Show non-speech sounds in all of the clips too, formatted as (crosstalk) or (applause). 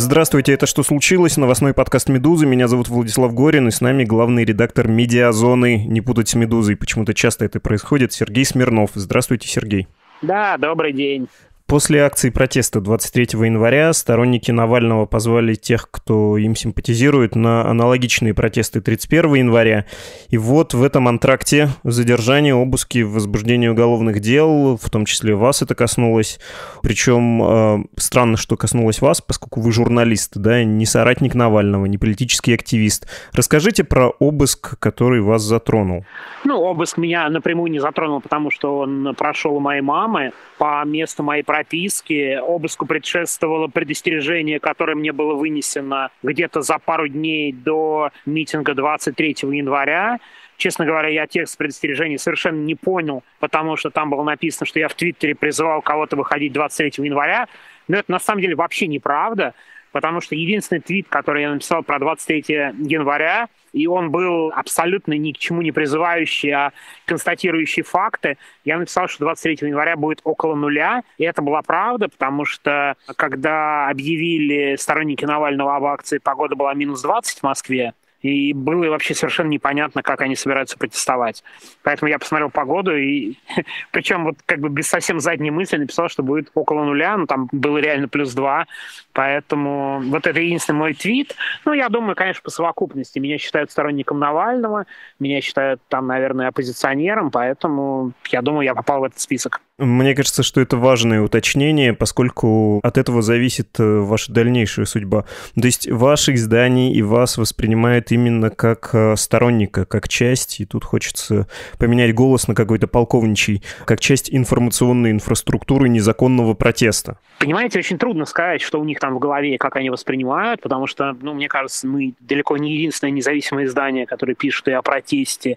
Здравствуйте, это «Что случилось?» Новостной подкаст «Медузы». Меня зовут Владислав Горин, и с нами главный редактор «Медиазоны». Не путать с «Медузой», почему-то часто это происходит. Сергей Смирнов. Здравствуйте, Сергей. Да, добрый день. После акции протеста 23 января сторонники Навального позвали тех, кто им симпатизирует, на аналогичные протесты 31 января. И вот в этом антракте задержание, обыски, возбуждение уголовных дел, в том числе вас это коснулось. Причем э, странно, что коснулось вас, поскольку вы журналист, да, не соратник Навального, не политический активист. Расскажите про обыск, который вас затронул. Ну, обыск меня напрямую не затронул, потому что он прошел у моей мамы по месту моей прописки. Обыску предшествовало предостережение, которое мне было вынесено где-то за пару дней до митинга 23 января. Честно говоря, я текст предостережения совершенно не понял, потому что там было написано, что я в Твиттере призывал кого-то выходить 23 января. Но это на самом деле вообще неправда потому что единственный твит, который я написал про 23 января, и он был абсолютно ни к чему не призывающий, а констатирующий факты. Я написал, что 23 января будет около нуля, и это была правда, потому что когда объявили сторонники Навального об акции, погода была минус 20 в Москве, и было вообще совершенно непонятно, как они собираются протестовать. Поэтому я посмотрел погоду, и (laughs) причем вот как бы без совсем задней мысли написал, что будет около нуля, но там было реально плюс два, поэтому вот это единственный мой твит. Ну, я думаю, конечно, по совокупности. Меня считают сторонником Навального, меня считают там, наверное, оппозиционером, поэтому я думаю, я попал в этот список. Мне кажется, что это важное уточнение, поскольку от этого зависит э, ваша дальнейшая судьба. То есть ваше издание и вас воспринимает именно как э, сторонника, как часть, и тут хочется поменять голос на какой-то полковничий, как часть информационной инфраструктуры незаконного протеста. Понимаете, очень трудно сказать, что у них там в голове, как они воспринимают, потому что, ну, мне кажется, мы далеко не единственное независимое издание, которое пишет и о протесте,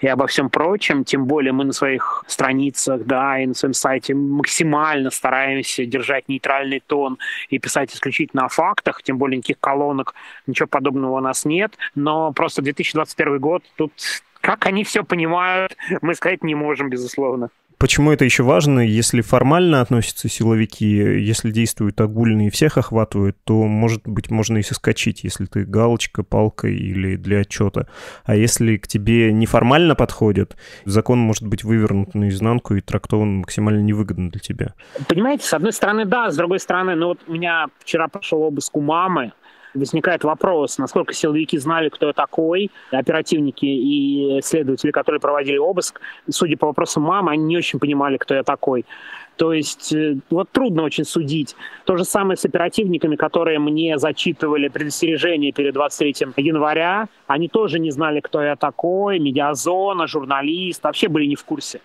и обо всем прочем, тем более мы на своих страницах, да, и на своем сайте максимально стараемся держать нейтральный тон и писать исключительно о фактах, тем более никаких колонок, ничего подобного у нас нет. Но просто 2021 год, тут как они все понимают, (laughs) мы сказать не можем, безусловно. Почему это еще важно? Если формально относятся силовики, если действуют огульно и всех охватывают, то, может быть, можно и соскочить, если ты галочка, палка или для отчета. А если к тебе неформально подходят, закон может быть вывернут наизнанку и трактован максимально невыгодно для тебя. Понимаете, с одной стороны, да, с другой стороны, ну вот у меня вчера прошел обыск у мамы, возникает вопрос, насколько силовики знали, кто я такой. Оперативники и следователи, которые проводили обыск, судя по вопросам мамы, они не очень понимали, кто я такой. То есть э, вот трудно очень судить. То же самое с оперативниками, которые мне зачитывали предостережение перед 23 января. Они тоже не знали, кто я такой, медиазона, журналист, вообще были не в курсе.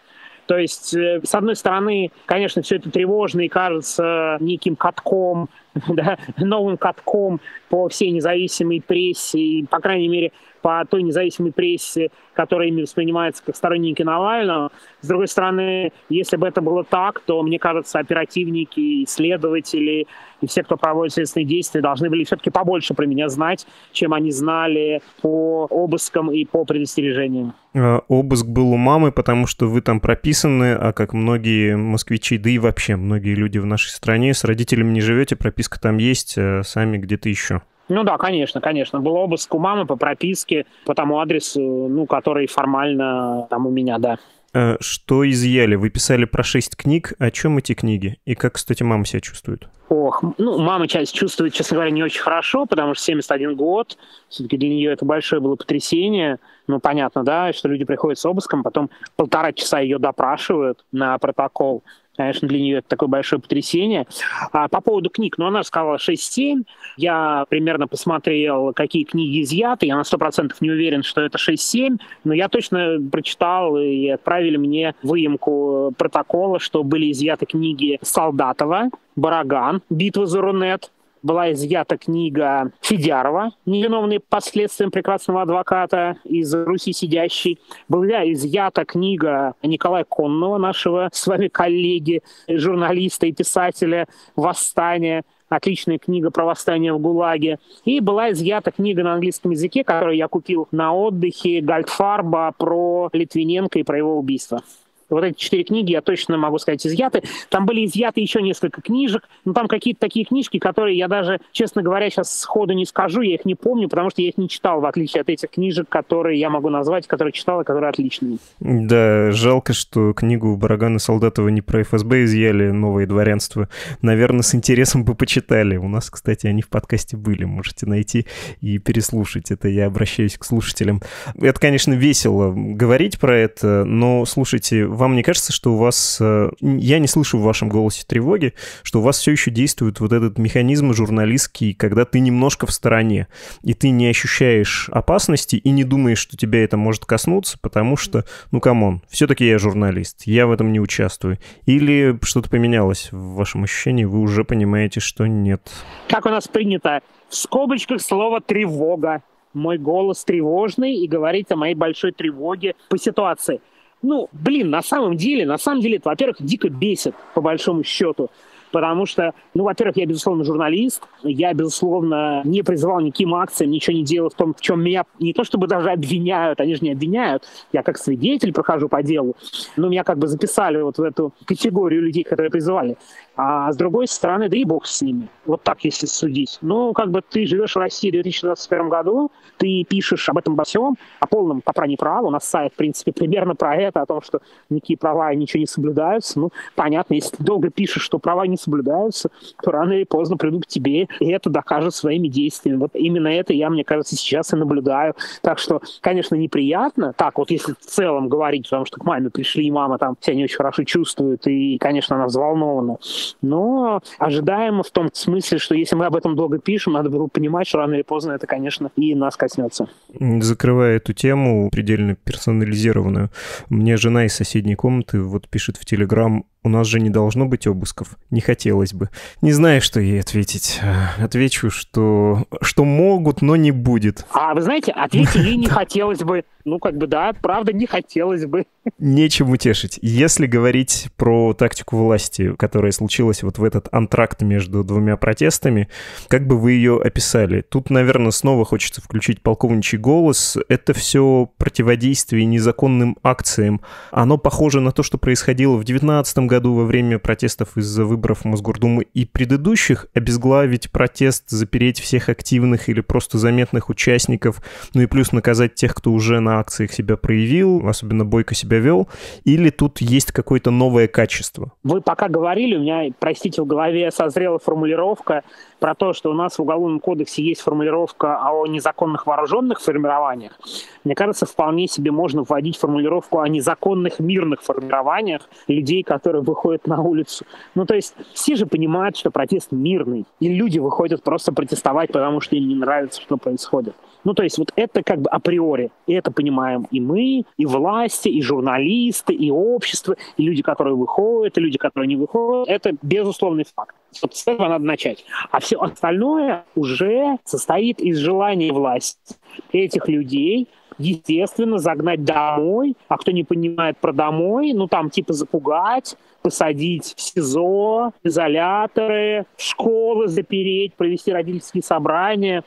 То есть, э, с одной стороны, конечно, все это тревожно и кажется неким катком, (laughs) да, новым катком по всей независимой прессе, и, по крайней мере, по той независимой прессе, которая ими воспринимается как сторонники Навального. С другой стороны, если бы это было так, то, мне кажется, оперативники, исследователи и все, кто проводит следственные действия, должны были все-таки побольше про меня знать, чем они знали по обыскам и по предостережениям. А, обыск был у мамы, потому что вы там прописаны, а как многие москвичи, да и вообще многие люди в нашей стране, с родителями не живете, прописка там есть, а сами где-то еще. Ну да, конечно, конечно. Был обыск у мамы по прописке, по тому адресу, ну, который формально там у меня, да. А что изъяли? Вы писали про шесть книг. О чем эти книги? И как, кстати, мама себя чувствует? Ох, ну, мама часть чувствует, честно говоря, не очень хорошо, потому что 71 год, все-таки для нее это большое было потрясение. Ну, понятно, да, что люди приходят с обыском, потом полтора часа ее допрашивают на протокол. Конечно, для нее это такое большое потрясение. А по поводу книг, ну, она сказала 6-7. Я примерно посмотрел, какие книги изъяты. Я на 100% не уверен, что это 6-7, но я точно прочитал и отправили мне выемку протокола, что были изъяты книги Солдатова, Бараган, Битва за Рунет, была изъята книга Федярова «Невиновные последствия прекрасного адвоката из Руси сидящий». Была изъята книга Николая Конного, нашего с вами коллеги, журналиста и писателя «Восстание», отличная книга про восстание в ГУЛАГе. И была изъята книга на английском языке, которую я купил на отдыхе, Гальдфарба про Литвиненко и про его убийство. Вот эти четыре книги, я точно могу сказать, изъяты. Там были изъяты еще несколько книжек, но там какие-то такие книжки, которые я даже, честно говоря, сейчас сходу не скажу, я их не помню, потому что я их не читал, в отличие от этих книжек, которые я могу назвать, которые читал и которые отличные. Да, жалко, что книгу Барагана Солдатова не про ФСБ изъяли, новое дворянство. Наверное, с интересом бы почитали. У нас, кстати, они в подкасте были, можете найти и переслушать. Это я обращаюсь к слушателям. Это, конечно, весело говорить про это, но, слушайте, вам не кажется, что у вас... Э, я не слышу в вашем голосе тревоги, что у вас все еще действует вот этот механизм журналистский, когда ты немножко в стороне, и ты не ощущаешь опасности и не думаешь, что тебя это может коснуться, потому что, ну, come on, все-таки я журналист, я в этом не участвую. Или что-то поменялось в вашем ощущении, вы уже понимаете, что нет. Как у нас принято, в скобочках слово «тревога». Мой голос тревожный и говорит о моей большой тревоге по ситуации. Ну, блин, на самом деле, на самом деле, это, во-первых, дико бесит, по большому счету. Потому что, ну, во-первых, я, безусловно, журналист, я, безусловно, не призывал никаким акциям, ничего не делал в том, в чем меня не то чтобы даже обвиняют, они же не обвиняют, я как свидетель прохожу по делу, но меня как бы записали вот в эту категорию людей, которые призывали. А с другой стороны, да и бог с ними. Вот так, если судить. Ну, как бы ты живешь в России в 2021 году, ты пишешь об этом обо всем, о полном попрании права. У нас сайт, в принципе, примерно про это, о том, что никакие права ничего не соблюдаются. Ну, понятно, если ты долго пишешь, что права не соблюдаются, то рано или поздно придут к тебе, и это докажет своими действиями. Вот именно это я, мне кажется, сейчас и наблюдаю. Так что, конечно, неприятно. Так вот, если в целом говорить, потому что к маме пришли, и мама там себя не очень хорошо чувствует, и, конечно, она взволнована но ожидаемо в том смысле, что если мы об этом долго пишем, надо было понимать, что рано или поздно это, конечно, и нас коснется. Закрывая эту тему, предельно персонализированную, мне жена из соседней комнаты вот пишет в Телеграм, у нас же не должно быть обысков. Не хотелось бы. Не знаю, что ей ответить. Отвечу, что, что могут, но не будет. А вы знаете, ответить ей не (laughs) хотелось бы. Ну, как бы да, правда, не хотелось бы. Нечем утешить. Если говорить про тактику власти, которая случилась вот в этот антракт между двумя протестами, как бы вы ее описали? Тут, наверное, снова хочется включить полковничий голос. Это все противодействие незаконным акциям. Оно похоже на то, что происходило в 19 году году во время протестов из-за выборов в Мосгордуму и предыдущих обезглавить протест, запереть всех активных или просто заметных участников, ну и плюс наказать тех, кто уже на акциях себя проявил, особенно бойко себя вел, или тут есть какое-то новое качество? Вы пока говорили, у меня, простите, в голове созрела формулировка про то, что у нас в Уголовном кодексе есть формулировка о незаконных вооруженных формированиях. Мне кажется, вполне себе можно вводить формулировку о незаконных мирных формированиях людей, которые выходят на улицу. Ну, то есть все же понимают, что протест мирный, и люди выходят просто протестовать, потому что им не нравится, что происходит. Ну, то есть вот это как бы априори. И это понимаем и мы, и власти, и журналисты, и общество, и люди, которые выходят, и люди, которые не выходят. Это безусловный факт. Вот с этого надо начать. А все остальное уже состоит из желания власти этих людей естественно, загнать домой, а кто не понимает про домой, ну там типа запугать, посадить в СИЗО, изоляторы, школы запереть, провести родительские собрания.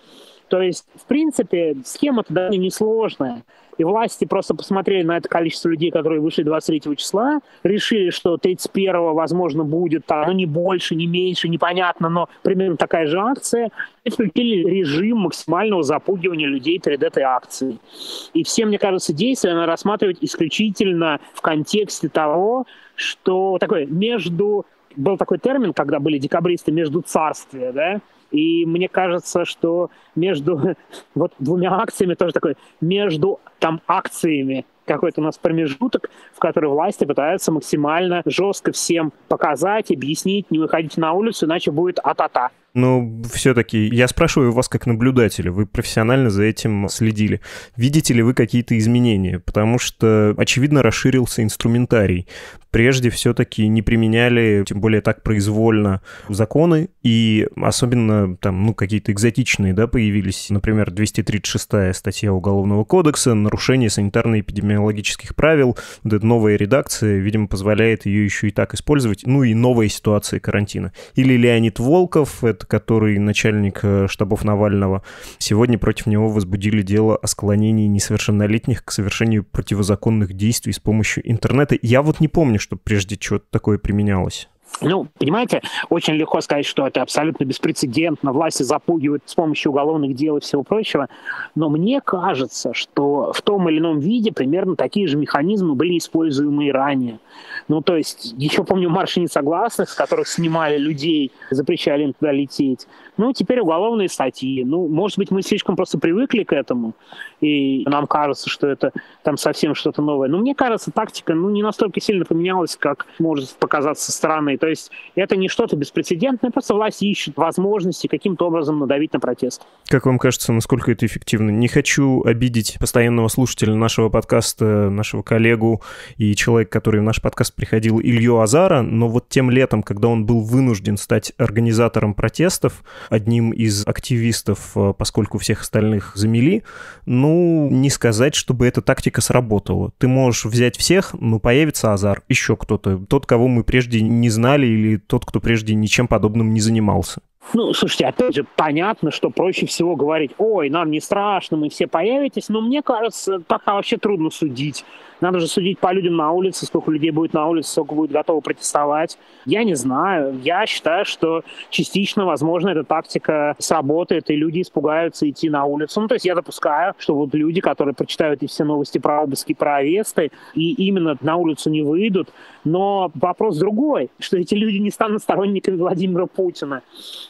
То есть, в принципе, схема-то довольно несложная. И власти просто посмотрели на это количество людей, которые вышли 23 числа, решили, что 31 возможно, будет, там, ну, не больше, не меньше, непонятно, но примерно такая же акция, и включили режим максимального запугивания людей перед этой акцией. И все, мне кажется, действия надо рассматривать исключительно в контексте того, что такое между... Был такой термин, когда были декабристы между царствия, да, и мне кажется, что между (laughs) вот двумя акциями тоже такой, между там акциями какой-то у нас промежуток, в который власти пытаются максимально жестко всем показать, объяснить, не выходите на улицу, иначе будет а-та-та. Но все-таки я спрашиваю вас как наблюдателя, вы профессионально за этим следили. Видите ли вы какие-то изменения? Потому что, очевидно, расширился инструментарий. Прежде все-таки не применяли, тем более так произвольно, законы, и особенно там, ну, какие-то экзотичные, да, появились, например, 236 статья Уголовного кодекса, нарушение санитарно-эпидемиологических правил. Вот эта новая редакция, видимо, позволяет ее еще и так использовать, ну и новые ситуации карантина. Или Леонид Волков, это который начальник э, штабов Навального, сегодня против него возбудили дело о склонении несовершеннолетних к совершению противозаконных действий с помощью интернета. Я вот не помню, что прежде что-то такое применялось. Ну, понимаете, очень легко сказать, что это абсолютно беспрецедентно, власти запугивают с помощью уголовных дел и всего прочего, но мне кажется, что в том или ином виде примерно такие же механизмы были используемы и ранее. Ну, то есть, еще помню марши несогласных, с которых снимали людей, запрещали им туда лететь. Ну, теперь уголовные статьи. Ну, может быть, мы слишком просто привыкли к этому, и нам кажется, что это там совсем что-то новое. Но мне кажется, тактика ну, не настолько сильно поменялась, как может показаться со стороны. То есть это не что-то беспрецедентное, просто власть ищет возможности каким-то образом надавить на протест. Как вам кажется, насколько это эффективно? Не хочу обидеть постоянного слушателя нашего подкаста, нашего коллегу и человека, который в наш подкаст приходил, Илью Азара, но вот тем летом, когда он был вынужден стать организатором протестов, одним из активистов, э, поскольку всех остальных замели, ну, не сказать, чтобы эта тактика сработала. Ты можешь взять всех, но появится Азар, еще кто-то, тот, кого мы прежде не знали, или тот, кто прежде ничем подобным не занимался. Ну, слушайте, опять же, понятно, что проще всего говорить, ой, нам не страшно, мы все появитесь, но мне кажется, пока вообще трудно судить. Надо же судить по людям на улице, сколько людей будет на улице, сколько будет готово протестовать. Я не знаю. Я считаю, что частично, возможно, эта тактика сработает, и люди испугаются идти на улицу. Ну, то есть я допускаю, что вот люди, которые прочитают и все новости про обыски, про аресты, и именно на улицу не выйдут. Но вопрос другой, что эти люди не станут сторонниками Владимира Путина.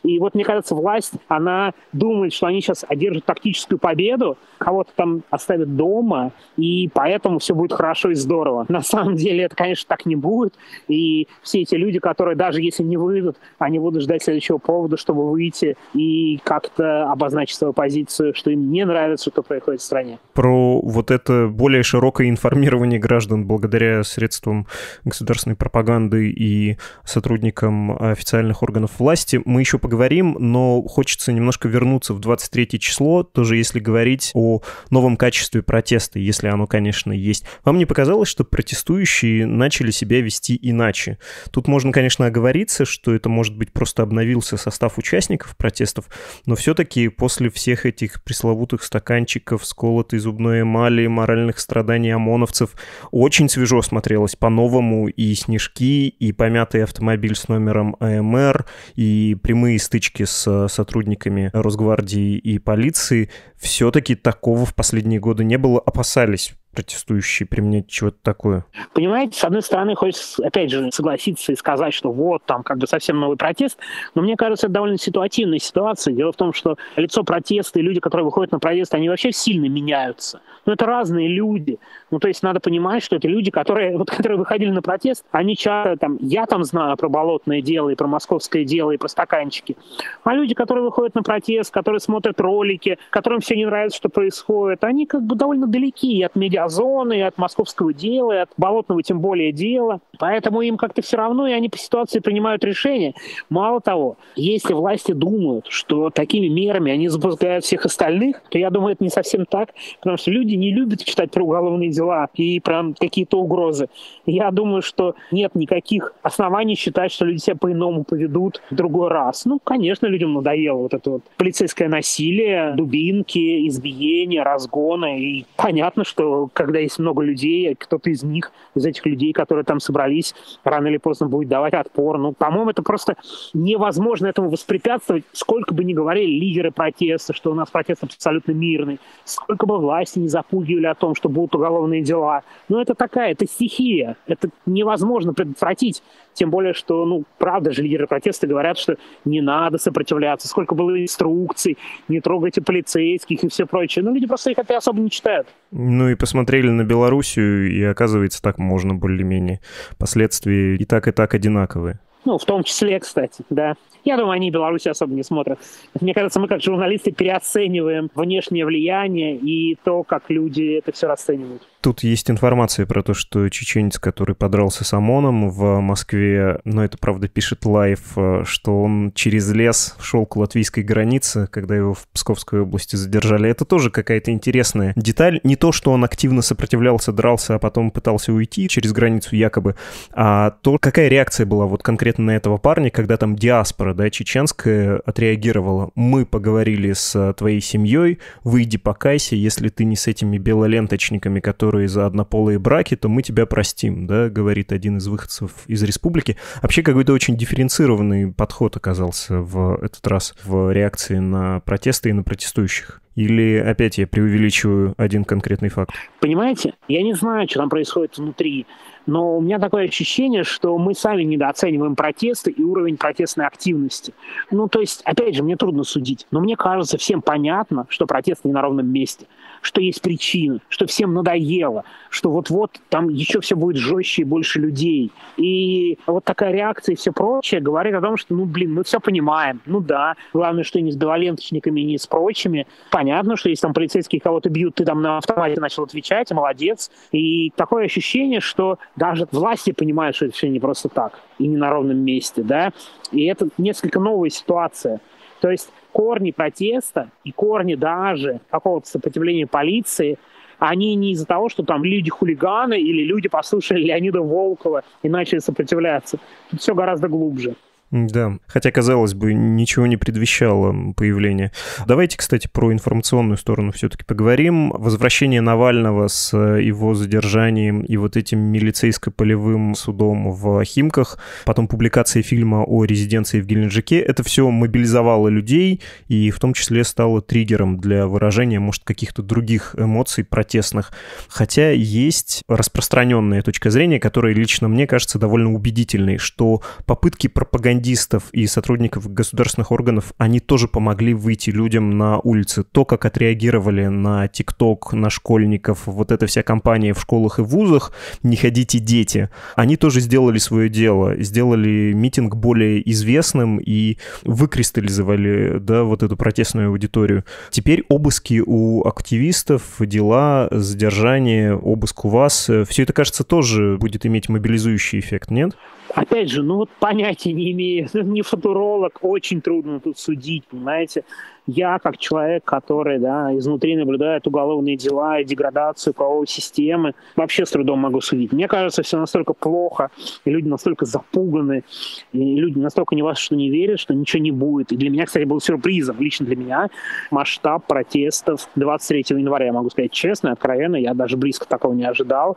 И вот, мне кажется, власть, она думает, что они сейчас одержат тактическую победу, кого-то там оставят дома, и поэтому все будет хорошо и здорово. На самом деле это, конечно, так не будет. И все эти люди, которые даже если не выйдут, они будут ждать следующего повода, чтобы выйти и как-то обозначить свою позицию, что им не нравится, что происходит в стране. Про вот это более широкое информирование граждан благодаря средствам государственной пропаганды и сотрудникам официальных органов власти мы еще поговорим, но хочется немножко вернуться в 23 число, тоже если говорить о новом качестве протеста, если оно, конечно, есть. Вам не показалось, что протестующие начали себя вести иначе? Тут можно, конечно, оговориться, что это, может быть, просто обновился состав участников протестов, но все-таки после всех этих пресловутых стаканчиков, сколотой зубной эмали, моральных страданий ОМОНовцев, очень свежо смотрелось по-новому и снежки, и помятый автомобиль с номером АМР, и прямые стычки с сотрудниками Росгвардии и полиции. Все-таки такого в последние годы не было, опасались протестующие применять чего-то такое? Понимаете, с одной стороны, хочется, опять же, согласиться и сказать, что вот, там как бы совсем новый протест, но мне кажется, это довольно ситуативная ситуация. Дело в том, что лицо протеста и люди, которые выходят на протест, они вообще сильно меняются. Ну, это разные люди. Ну, то есть надо понимать, что это люди, которые, (laughs) вот, которые выходили на протест, они часто, там, я там знаю про болотное дело и про московское дело и про стаканчики, а люди, которые выходят на протест, которые смотрят ролики, которым все не нравится, что происходит, они как бы довольно далеки от медиа Озона, от московского дела, и от болотного тем более дела. Поэтому им как-то все равно, и они по ситуации принимают решения. Мало того, если власти думают, что такими мерами они запускают всех остальных, то я думаю, это не совсем так, потому что люди не любят читать про уголовные дела и про какие-то угрозы. Я думаю, что нет никаких оснований считать, что люди себя по-иному поведут в другой раз. Ну, конечно, людям надоело вот это вот полицейское насилие, дубинки, избиения, разгоны. И понятно, что когда есть много людей, кто-то из них, из этих людей, которые там собрались, рано или поздно будет давать отпор. Ну, по-моему, это просто невозможно этому воспрепятствовать, сколько бы ни говорили лидеры протеста, что у нас протест абсолютно мирный, сколько бы власти не запугивали о том, что будут уголовные дела. Но это такая, это стихия, это невозможно предотвратить. Тем более, что, ну, правда же, лидеры протеста говорят, что не надо сопротивляться, сколько было инструкций, не трогайте полицейских и все прочее. Но люди просто их это особо не читают. Ну и посмотрели на Белоруссию, и оказывается, так можно более-менее. Последствия и так, и так одинаковые. Ну, в том числе, кстати, да. Я думаю, они Беларуси особо не смотрят. Мне кажется, мы как журналисты переоцениваем внешнее влияние и то, как люди это все расценивают. Тут есть информация про то, что чеченец, который подрался с ОМОНом в Москве, но это, правда, пишет Лайф, э, что он через лес шел к латвийской границе, когда его в Псковской области задержали. Это тоже какая-то интересная деталь. Не то, что он активно сопротивлялся, дрался, а потом пытался уйти через границу якобы, а то, какая реакция была вот конкретно на этого парня, когда там диаспора, да, чеченская отреагировала. Мы поговорили с твоей семьей, выйди покайся, если ты не с этими белоленточниками, которые за однополые браки, то мы тебя простим, да, говорит один из выходцев из республики. Вообще какой-то очень дифференцированный подход оказался в этот раз в реакции на протесты и на протестующих. Или опять я преувеличиваю один конкретный факт? Понимаете, я не знаю, что там происходит внутри, но у меня такое ощущение, что мы сами недооцениваем протесты и уровень протестной активности. Ну, то есть, опять же, мне трудно судить, но мне кажется, всем понятно, что протест не на ровном месте что есть причина, что всем надоело, что вот-вот там еще все будет жестче и больше людей. И вот такая реакция и все прочее говорит о том, что, ну, блин, мы все понимаем. Ну да, главное, что не с белоленточниками, не с прочими. Понятно, что если там полицейские кого-то бьют, ты там на автомате начал отвечать, и молодец. И такое ощущение, что даже власти понимают, что это все не просто так и не на ровном месте, да. И это несколько новая ситуация. То есть корни протеста и корни даже какого-то сопротивления полиции, они не из-за того, что там люди-хулиганы или люди послушали Леонида Волкова и начали сопротивляться. Тут все гораздо глубже. Да, хотя, казалось бы, ничего не предвещало появление. Давайте, кстати, про информационную сторону все-таки поговорим. Возвращение Навального с его задержанием и вот этим милицейско-полевым судом в Химках, потом публикация фильма о резиденции в Геленджике, это все мобилизовало людей и в том числе стало триггером для выражения, может, каких-то других эмоций протестных. Хотя есть распространенная точка зрения, которая лично мне кажется довольно убедительной, что попытки пропагандировать пропагандистов и сотрудников государственных органов, они тоже помогли выйти людям на улицы. То, как отреагировали на ТикТок, на школьников, вот эта вся компания в школах и вузах «Не ходите, дети», они тоже сделали свое дело, сделали митинг более известным и выкристаллизовали, да, вот эту протестную аудиторию. Теперь обыски у активистов, дела, задержание, обыск у вас, все это, кажется, тоже будет иметь мобилизующий эффект, нет? Опять же, ну вот понятия не имею, (laughs) не футуролог, очень трудно тут судить, понимаете я, как человек, который да, изнутри наблюдает уголовные дела и деградацию правовой системы, вообще с трудом могу судить. Мне кажется, все настолько плохо, и люди настолько запуганы, и люди настолько ни во что не верят, что ничего не будет. И для меня, кстати, был сюрпризом, лично для меня, масштаб протестов 23 января. Я могу сказать честно, откровенно, я даже близко такого не ожидал.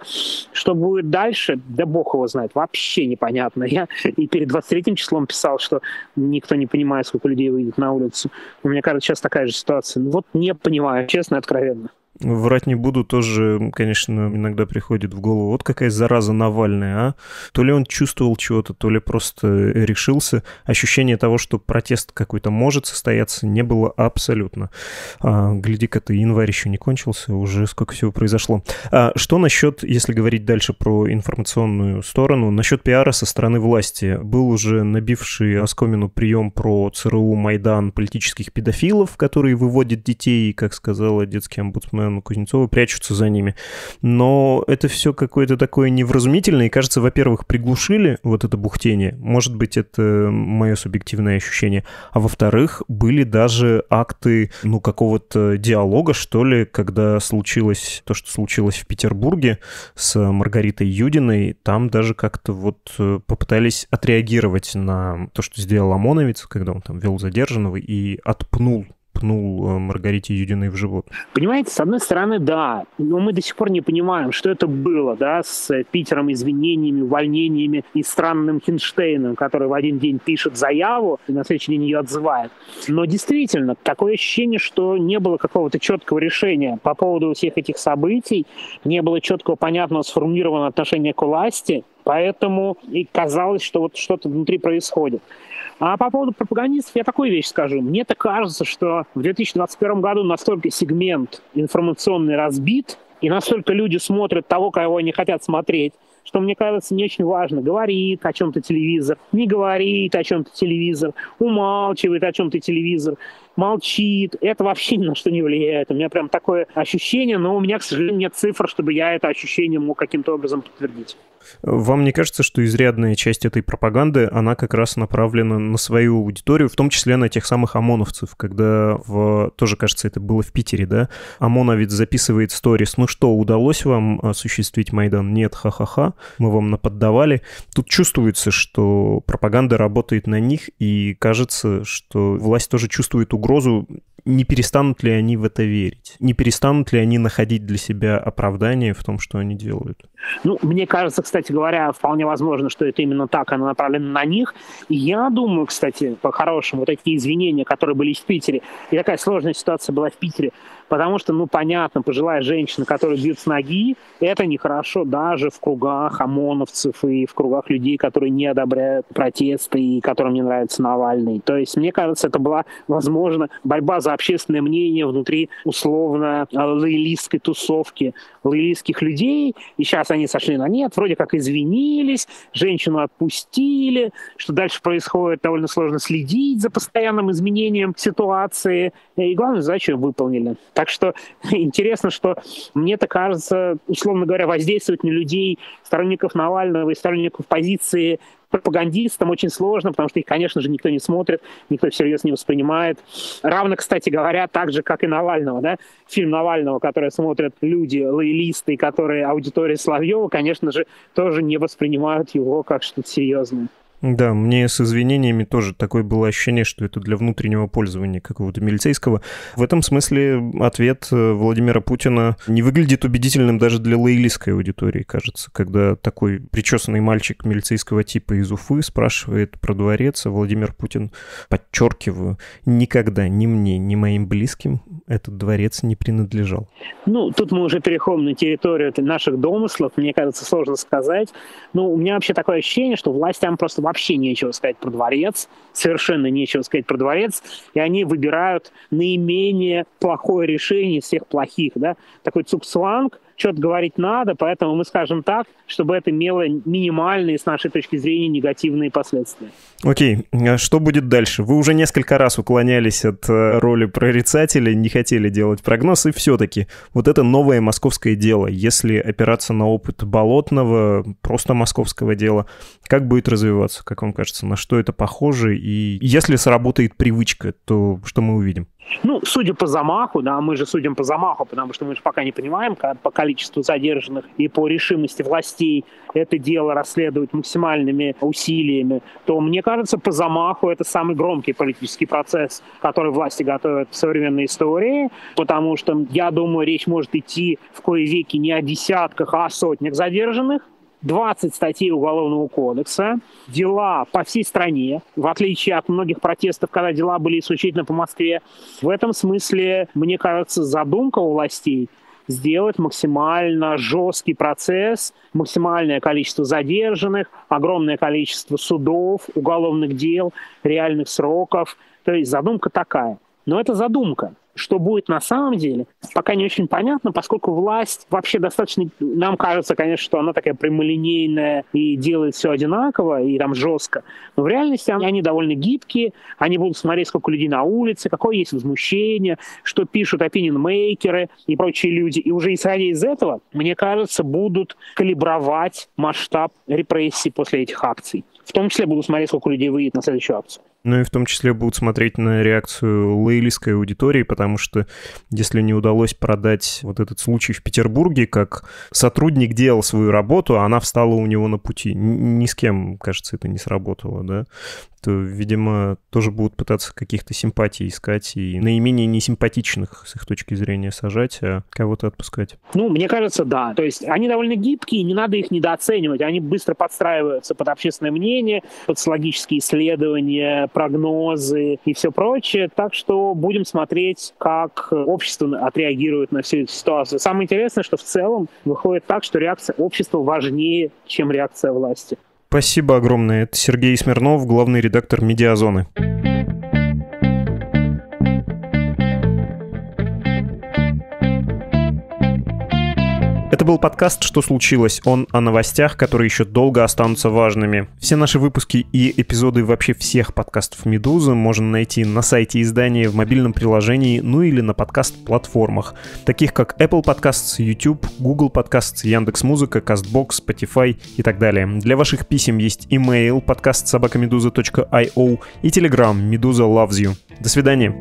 Что будет дальше, да бог его знает, вообще непонятно. Я и перед 23 числом писал, что никто не понимает, сколько людей выйдет на улицу. Мне кажется, сейчас такая же ситуация. Вот не понимаю, честно и откровенно. Врать не буду, тоже, конечно, иногда приходит в голову. Вот какая зараза Навальная, а? То ли он чувствовал чего-то, то ли просто решился. Ощущение того, что протест какой-то может состояться, не было абсолютно. А, Гляди-ка ты, январь еще не кончился, уже сколько всего произошло. А, что насчет, если говорить дальше про информационную сторону, насчет пиара со стороны власти? Был уже набивший оскомину прием про ЦРУ Майдан политических педофилов, которые выводят детей, как сказала детский омбудсмен Кузнецова прячутся за ними. Но это все какое-то такое невразумительное, и, кажется, во-первых, приглушили вот это бухтение. Может быть, это мое субъективное ощущение. А во-вторых, были даже акты, ну, какого-то диалога, что ли, когда случилось то, что случилось в Петербурге с Маргаритой Юдиной. Там даже как-то вот э, попытались отреагировать на то, что сделал ОМОНовец, когда он там вел задержанного и отпнул пнул э, Маргарите Юдиной в живот? Понимаете, с одной стороны, да, но мы до сих пор не понимаем, что это было, да, с Питером извинениями, увольнениями и странным Хинштейном, который в один день пишет заяву и на следующий день ее отзывает. Но действительно, такое ощущение, что не было какого-то четкого решения по поводу всех этих событий, не было четкого, понятного, сформулированного отношения к власти, поэтому и казалось, что вот что-то внутри происходит. А по поводу пропагандистов я такую вещь скажу. Мне-то кажется, что в 2021 году настолько сегмент информационный разбит, и настолько люди смотрят того, кого они хотят смотреть, что мне кажется не очень важно, говорит о чем-то телевизор, не говорит о чем-то телевизор, умалчивает о чем-то телевизор. Молчит. Это вообще (laughs) ни на что не влияет. У меня прям такое ощущение, но у меня, к сожалению, нет цифр, чтобы я это ощущение мог каким-то образом подтвердить. Вам не кажется, что изрядная часть этой пропаганды, она как раз направлена на свою аудиторию, в том числе на тех самых ОМОНовцев, когда в... тоже, кажется, это было в Питере, да? ОМОНа ведь записывает сторис, ну что, удалось вам осуществить Майдан? Нет, ха-ха-ха, мы вам наподдавали. Тут чувствуется, что пропаганда работает на них, и кажется, что власть тоже чувствует угрозу угрозу не перестанут ли они в это верить? Не перестанут ли они находить для себя оправдание в том, что они делают? Ну, мне кажется, кстати говоря, вполне возможно, что это именно так, оно направлено на них. И я думаю, кстати, по-хорошему, вот эти извинения, которые были в Питере, и такая сложная ситуация была в Питере, Потому что, ну, понятно, пожилая женщина, которая бьет с ноги, это нехорошо даже в кругах ОМОНовцев и в кругах людей, которые не одобряют протесты и которым не нравится Навальный. То есть, мне кажется, это была, возможно, борьба за общественное мнение внутри условно лоялистской тусовки лоялистских людей. И сейчас они сошли на нет, вроде как извинились, женщину отпустили. Что дальше происходит, довольно сложно следить за постоянным изменением ситуации. И главную задачу выполнили. Так что (laughs) интересно, что мне это кажется, условно говоря, воздействовать на людей, сторонников Навального и сторонников позиции пропагандистам очень сложно, потому что их, конечно же, никто не смотрит, никто всерьез не воспринимает. Равно, кстати говоря, так же, как и Навального. Да? Фильм Навального, который смотрят люди, лоялисты, которые аудитория Соловьева, конечно же, тоже не воспринимают его как что-то серьезное. Да, мне с извинениями тоже такое было ощущение, что это для внутреннего пользования какого-то милицейского. В этом смысле ответ э, Владимира Путина не выглядит убедительным даже для лоялистской аудитории, кажется, когда такой причесанный мальчик милицейского типа из Уфы спрашивает про дворец, а Владимир Путин, подчеркиваю, никогда ни мне, ни моим близким этот дворец не принадлежал. Ну, тут мы уже переходим на территорию наших домыслов, мне кажется, сложно сказать. Но у меня вообще такое ощущение, что властям просто вообще нечего сказать про дворец, совершенно нечего сказать про дворец, и они выбирают наименее плохое решение из всех плохих, да, такой цуксванг, что-то говорить надо, поэтому мы скажем так, чтобы это имело минимальные, с нашей точки зрения, негативные последствия. Окей, а что будет дальше? Вы уже несколько раз уклонялись от э, роли прорицателя, не хотели делать прогноз, и все-таки вот это новое московское дело, если опираться на опыт Болотного, просто московского дела, как будет развиваться, как вам кажется, на что это похоже, и если сработает привычка, то что мы увидим? Ну, судя по замаху, да, мы же судим по замаху, потому что мы же пока не понимаем как, по количеству задержанных и по решимости властей это дело расследовать максимальными усилиями, то, мне кажется, по замаху это самый громкий политический процесс, который власти готовят в современной истории, потому что, я думаю, речь может идти в кое веки не о десятках, а о сотнях задержанных, 20 статей Уголовного кодекса, дела по всей стране, в отличие от многих протестов, когда дела были исключительно по Москве. В этом смысле, мне кажется, задумка у властей сделать максимально жесткий процесс, максимальное количество задержанных, огромное количество судов, уголовных дел, реальных сроков. То есть задумка такая. Но это задумка. Что будет на самом деле, пока не очень понятно, поскольку власть вообще достаточно... Нам кажется, конечно, что она такая прямолинейная и делает все одинаково, и там жестко. Но в реальности они, они довольно гибкие, они будут смотреть, сколько людей на улице, какое есть возмущение, что пишут опинион-мейкеры и прочие люди. И уже исходя из этого, мне кажется, будут калибровать масштаб репрессий после этих акций. В том числе будут смотреть, сколько людей выйдет на следующую акцию. Ну и в том числе будут смотреть на реакцию лоялистской аудитории, потому что если не удалось продать вот этот случай в Петербурге, как сотрудник делал свою работу, а она встала у него на пути. Ни с кем, кажется, это не сработало, да то, видимо, тоже будут пытаться каких-то симпатий искать и наименее несимпатичных с их точки зрения сажать, а кого-то отпускать. Ну, мне кажется, да. То есть они довольно гибкие, не надо их недооценивать. Они быстро подстраиваются под общественное мнение, под социологические исследования, прогнозы и все прочее. Так что будем смотреть, как общество отреагирует на всю эту ситуацию. Самое интересное, что в целом выходит так, что реакция общества важнее, чем реакция власти. Спасибо огромное. Это Сергей Смирнов, главный редактор «Медиазоны». Это был подкаст «Что случилось?». Он о новостях, которые еще долго останутся важными. Все наши выпуски и эпизоды вообще всех подкастов «Медузы» можно найти на сайте издания, в мобильном приложении, ну или на подкаст-платформах, таких как Apple Podcasts, YouTube, Google Podcasts, Яндекс.Музыка, CastBox, Spotify и так далее. Для ваших писем есть email подкаст собакамедуза.io и Telegram «Медуза loves you». До свидания.